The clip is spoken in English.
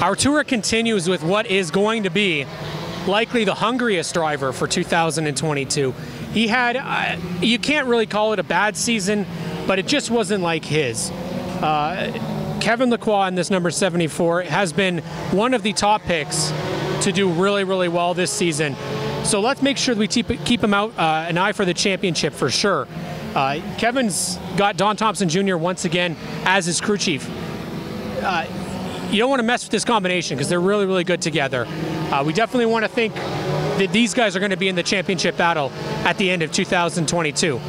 Our tour continues with what is going to be likely the hungriest driver for 2022. He had, uh, you can't really call it a bad season, but it just wasn't like his. Uh, Kevin Lacroix in this number 74 has been one of the top picks to do really, really well this season. So let's make sure that we keep, keep him out uh, an eye for the championship for sure. Uh, Kevin's got Don Thompson Jr. once again as his crew chief. You don't want to mess with this combination because they're really, really good together. Uh, we definitely want to think that these guys are going to be in the championship battle at the end of 2022.